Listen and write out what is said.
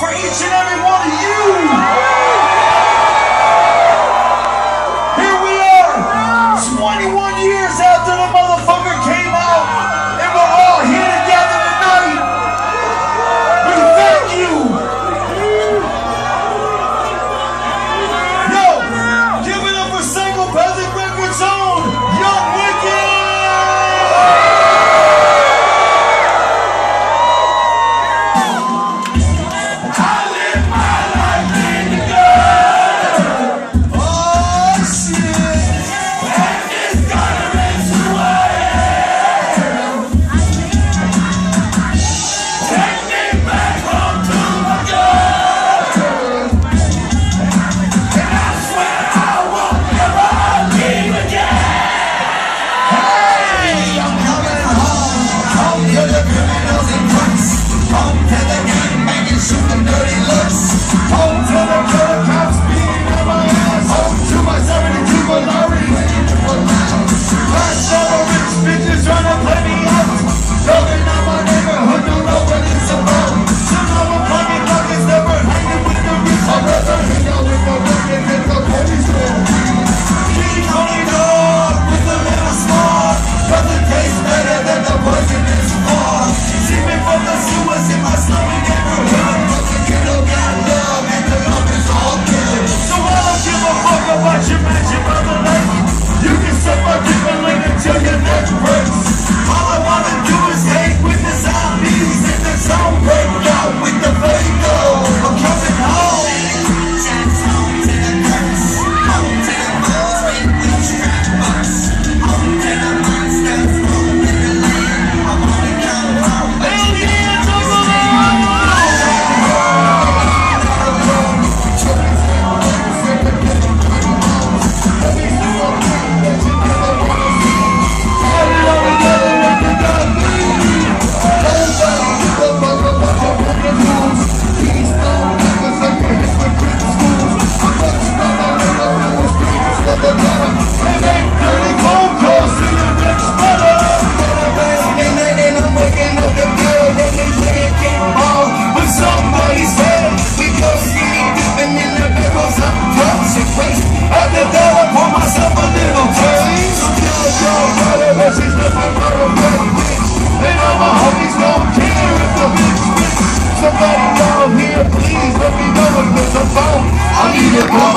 for each and every one of you. better than the poison that's false See me from the sewers in my stomach never hurt But ghetto got love and the love is all good So I don't give a fuck about your magic mother somebody down here, please let me know if there's a phone. I need a